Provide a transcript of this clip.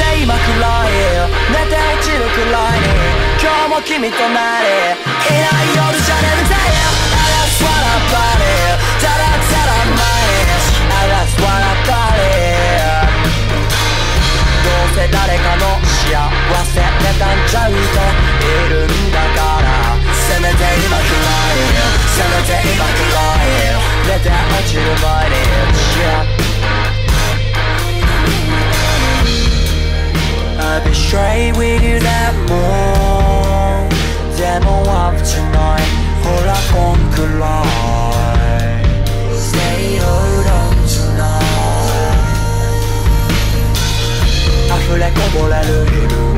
て今暗い寝て落ちるくらいに今日も君となりいない夜じゃ眠たい That's what I party ただただ毎日 That's what I party どうせ誰かの幸せ be straight with you that more Demo up tonight, Hold up on could lie Stay hold on tonight. I feel like I'm all alone